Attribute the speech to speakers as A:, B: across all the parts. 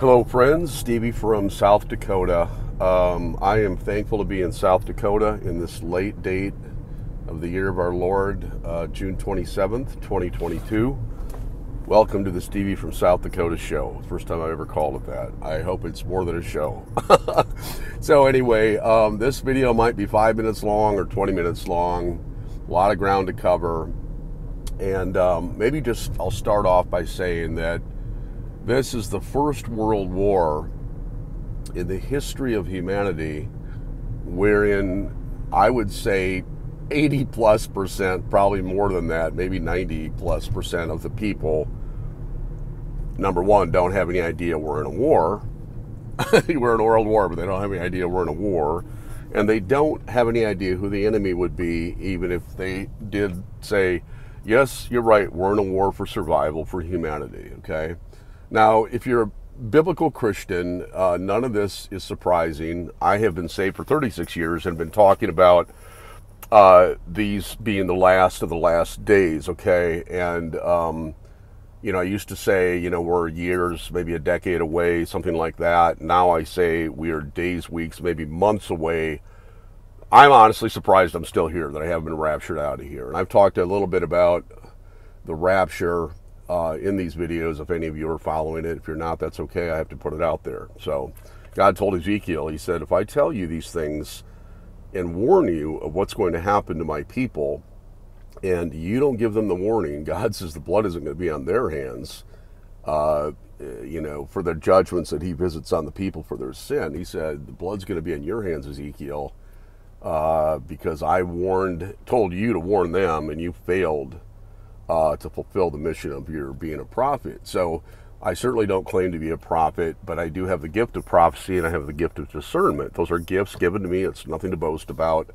A: Hello, friends. Stevie from South Dakota. Um, I am thankful to be in South Dakota in this late date of the year of our Lord, uh, June 27th, 2022. Welcome to the Stevie from South Dakota show. First time I've ever called it that. I hope it's more than a show. so, anyway, um, this video might be five minutes long or 20 minutes long. A lot of ground to cover. And um, maybe just I'll start off by saying that this is the first world war in the history of humanity wherein I would say 80 plus percent, probably more than that, maybe 90 plus percent of the people, number one, don't have any idea we're in a war. we're in a world war, but they don't have any idea we're in a war. And they don't have any idea who the enemy would be, even if they did say, yes, you're right, we're in a war for survival for humanity, okay? Now, if you're a biblical Christian, uh, none of this is surprising. I have been saved for 36 years and been talking about uh, these being the last of the last days, okay? And, um, you know, I used to say, you know, we're years, maybe a decade away, something like that. Now I say we are days, weeks, maybe months away. I'm honestly surprised I'm still here, that I haven't been raptured out of here. And I've talked a little bit about the rapture uh, in these videos if any of you are following it. If you're not, that's okay. I have to put it out there. So, God told Ezekiel, He said, If I tell you these things and warn you of what's going to happen to my people, and you don't give them the warning, God says the blood isn't going to be on their hands. Uh, you know, for the judgments that he visits on the people for their sin. He said, The blood's going to be in your hands, Ezekiel, uh, because I warned, told you to warn them, and you failed uh, to fulfill the mission of your being a prophet. So I certainly don't claim to be a prophet, but I do have the gift of prophecy and I have the gift of discernment. Those are gifts given to me. It's nothing to boast about.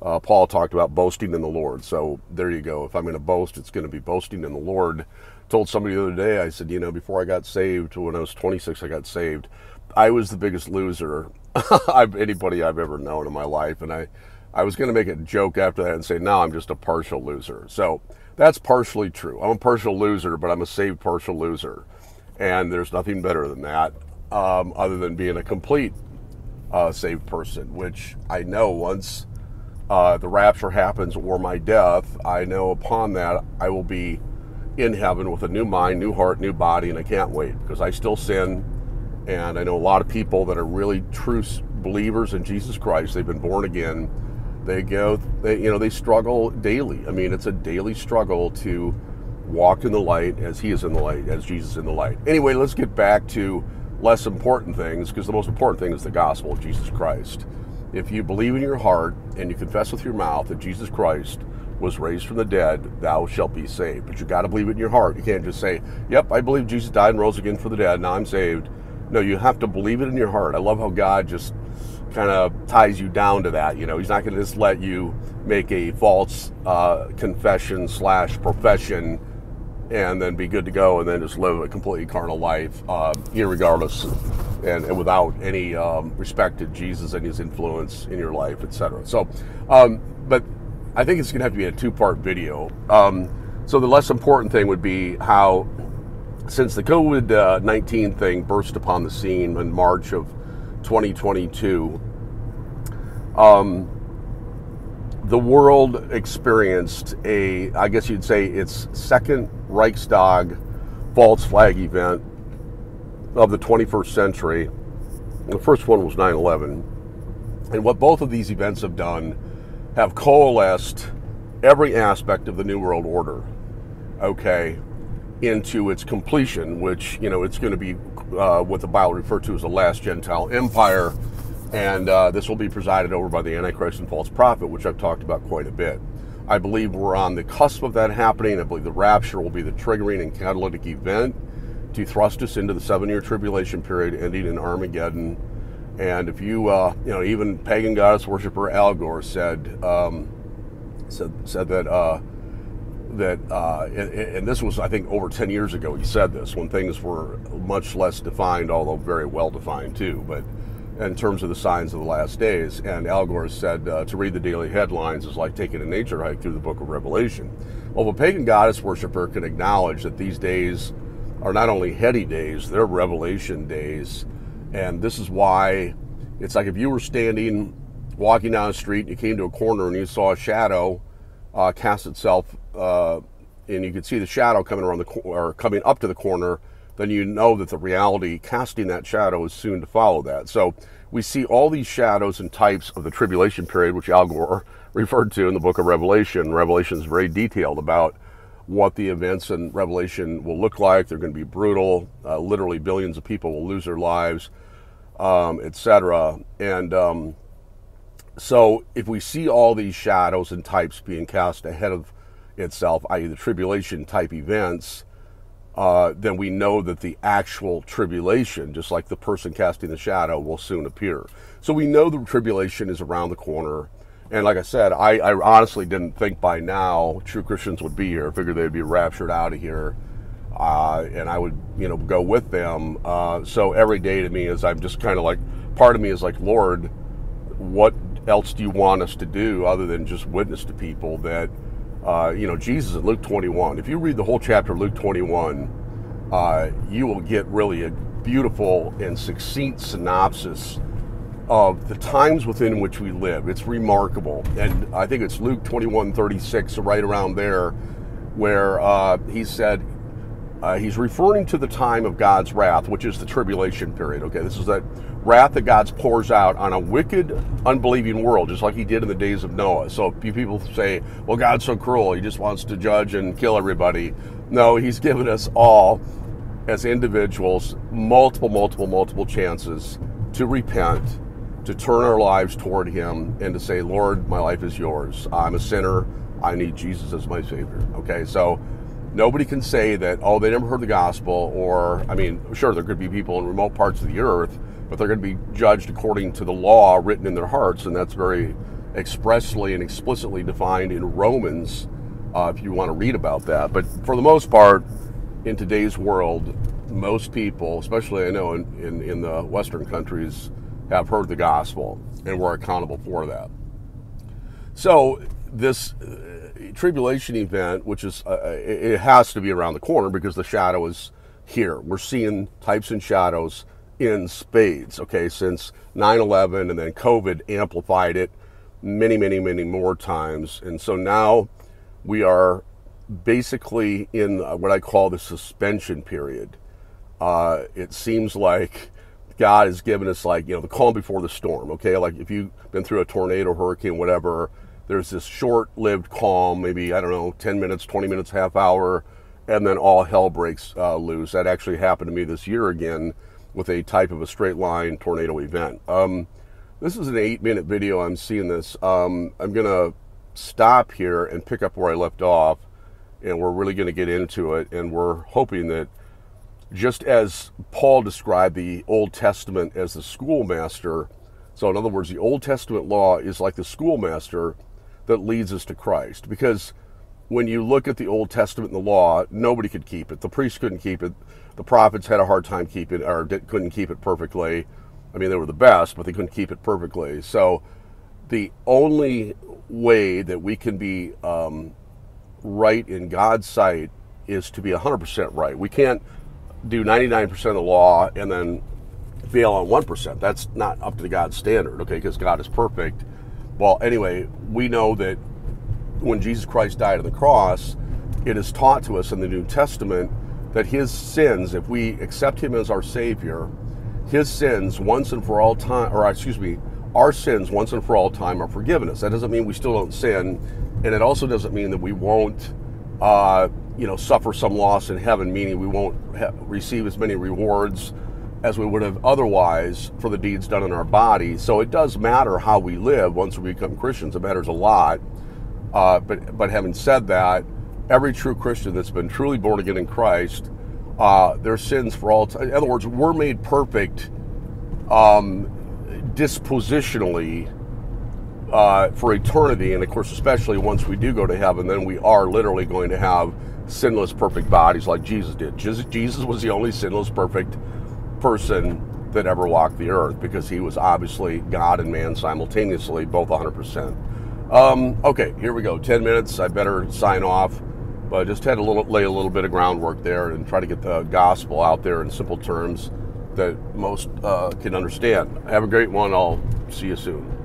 A: Uh, Paul talked about boasting in the Lord. So there you go. If I'm going to boast, it's going to be boasting in the Lord. Told somebody the other day, I said, you know, before I got saved, when I was 26, I got saved. I was the biggest loser anybody I've ever known in my life, and I, I was going to make a joke after that and say, now I'm just a partial loser. So that's partially true. I'm a partial loser, but I'm a saved partial loser. And there's nothing better than that, um, other than being a complete uh, saved person, which I know once uh, the rapture happens or my death, I know upon that I will be in heaven with a new mind, new heart, new body, and I can't wait because I still sin. And I know a lot of people that are really true believers in Jesus Christ. They've been born again they go, they, you know, they struggle daily. I mean, it's a daily struggle to walk in the light as He is in the light, as Jesus in the light. Anyway, let's get back to less important things because the most important thing is the gospel of Jesus Christ. If you believe in your heart and you confess with your mouth that Jesus Christ was raised from the dead, thou shalt be saved. But you got to believe it in your heart. You can't just say, "Yep, I believe Jesus died and rose again for the dead. Now I'm saved." No, you have to believe it in your heart. I love how God just kind of ties you down to that. You know, he's not going to just let you make a false uh, confession slash profession and then be good to go and then just live a completely carnal life, uh, regardless and, and, without any um, respect to Jesus and his influence in your life, etc. So, um, but I think it's going to have to be a two part video. Um, so, the less important thing would be how, since the COVID 19 thing burst upon the scene in March of 2022, um, the world experienced a, I guess you'd say, its second Reichstag false flag event of the 21st century. The first one was 9 11. And what both of these events have done have coalesced every aspect of the New World Order, okay, into its completion, which, you know, it's going to be uh, what the Bible referred to as the last Gentile empire. And uh, this will be presided over by the Antichrist and false prophet, which I've talked about quite a bit. I believe we're on the cusp of that happening. I believe the rapture will be the triggering and catalytic event to thrust us into the seven year tribulation period ending in Armageddon. And if you, uh, you know, even pagan goddess worshiper Al Gore said, um, said, said that uh, that, uh, and, and, this was, I think, over 10 years ago, he said this when things were much less defined, although very well defined too, but in terms of the signs of the last days. And Al Gore said uh, to read the daily headlines is like taking a nature hike through the book of Revelation. Well, a pagan goddess worshiper can acknowledge that these days are not only heady days, they're revelation days. And this is why it's like if you were standing, walking down the street, and you came to a corner and you saw a shadow uh, cast itself, uh, and you can see the shadow coming around the or coming up to the corner, then you know that the reality casting that shadow is soon to follow that. So we see all these shadows and types of the tribulation period, which Al Gore referred to in the book of Revelation. Revelation is very detailed about what the events in Revelation will look like. They're going to be brutal. Uh, literally, billions of people will lose their lives, um, etc. And um, so, if we see all these shadows and types being cast ahead of itself, i.e., the tribulation type events, uh, then we know that the actual tribulation, just like the person casting the shadow, will soon appear. So we know the tribulation is around the corner. And like I said, I, I, honestly didn't think by now true Christians would be here. I figured they'd be raptured out of here, uh, and I would, you know, go with them. Uh, so every day to me is I'm just kind of like, part of me is like, Lord, what else do you want us to do other than just witness to people that, uh, you know, Jesus in Luke 21. If you read the whole chapter of Luke 21, uh, you will get really a beautiful and succinct synopsis of the times within which we live. It's remarkable. And I think it's Luke 21 36, right around there, where uh, he said, uh, he's referring to the time of God's wrath, which is the tribulation period. Okay, this is that wrath that God pours out on a wicked, unbelieving world, just like he did in the days of Noah. So a few people say, well, God's so cruel, he just wants to judge and kill everybody. No, he's given us all, as individuals, multiple, multiple, multiple chances to repent to turn our lives toward Him and to say, Lord, my life is yours. I'm a sinner. I need Jesus as my Savior. Okay, so nobody can say that, oh, they never heard the gospel, or, I mean, sure, there could be people in remote parts of the earth, but they're going to be judged according to the law written in their hearts, and that's very expressly and explicitly defined in Romans, uh, if you want to read about that. But for the most part, in today's world, most people, especially I know in, in, in the Western countries, have heard the gospel and we're accountable for that. So, this uh, tribulation event, which is, uh, it has to be around the corner because the shadow is here. We're seeing types and shadows in spades, okay, since 9 11 and then COVID amplified it many, many, many more times. And so now we are basically in what I call the suspension period. Uh, it seems like God has given us like, you know, the calm before the storm, okay? Like if you've been through a tornado, hurricane, whatever, there's this short-lived calm, maybe, I don't know, 10 minutes, 20 minutes, half hour, and then all hell breaks uh, loose. That actually happened to me this year again with a type of a straight line tornado event. Um, this is an eight minute video. I'm seeing this. Um, I'm going to stop here and pick up where I left off, and we're really going to get into it. And we're hoping that just as Paul described the Old Testament as the schoolmaster, so in other words, the Old Testament law is like the schoolmaster that leads us to Christ. Because when you look at the Old Testament and the law, nobody could keep it. The priests couldn't keep it. The prophets had a hard time keeping it, or couldn't keep it perfectly. I mean, they were the best, but they couldn't keep it perfectly. So the only way that we can be um, right in God's sight is to be 100% right. We can't do 99% of the law and then fail on 1%. That's not up to God's standard, okay, because God is perfect. Well, anyway, we know that when Jesus Christ died on the cross, it is taught to us in the New Testament that his sins, if we accept him as our Savior, his sins once and for all time, or excuse me, our sins once and for all time are forgiven us. That doesn't mean we still don't sin, and it also doesn't mean that we won't uh, you know, suffer some loss in heaven, meaning we won't ha- receive as many rewards as we would have otherwise for the deeds done in our body. So it does matter how we live once we become Christians. It matters a lot. Uh, but but having said that, every true Christian that's been truly born again in Christ, uh, their sins for all time. In other words, we're made perfect um, dispositionally uh, for eternity, and of course, especially once we do go to heaven, then we are literally going to have sinless, perfect bodies like Jesus did. Jesus was the only sinless, perfect person that ever walked the earth because he was obviously God and man simultaneously, both 100%. Um, okay, here we go. 10 minutes. I better sign off. But I just had to little, lay a little bit of groundwork there and try to get the gospel out there in simple terms that most uh, can understand. Have a great one. I'll see you soon.